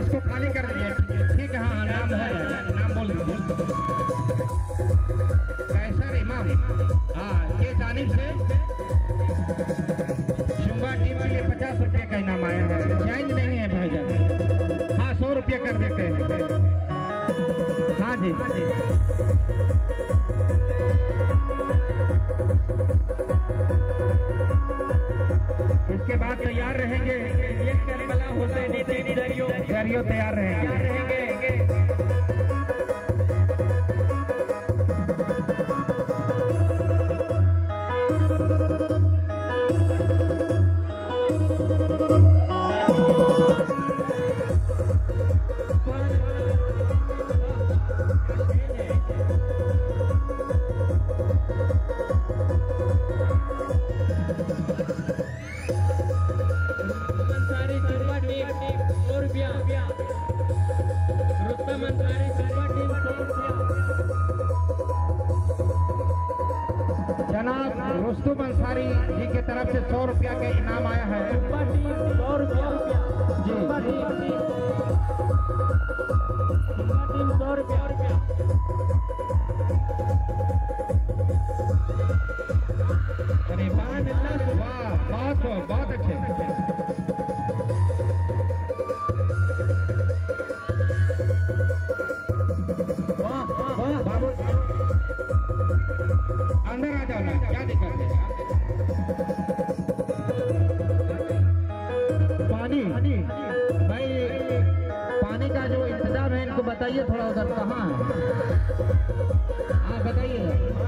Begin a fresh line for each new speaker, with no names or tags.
इसको खाली कर दिया ठीक है हाँ, हाँ नाम है नाम बोल कैसर इमाम हाँ ये जानब से। शुंगा टीम के पचास रुपये का इनाम आया है। चेंज नहीं है भाईजान हाँ सौ रुपये कर देते हैं। हाँ जी। हाँ जी उसके बाद तैयार रहेंगे।
ये करबला हुसैन
Darío Tearre. जनाब रुस्तुम अंसारी जी की तरफ़ से सौ रुपया का इनाम आया हो। बहुत अच्छे। अंदर आ जाओ ना क्या दिक्कत है पानी। भाई पानी का जो इंतज़ाम है इनको बताइए थोड़ा उधर कहाँ। है